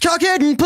Talking. talk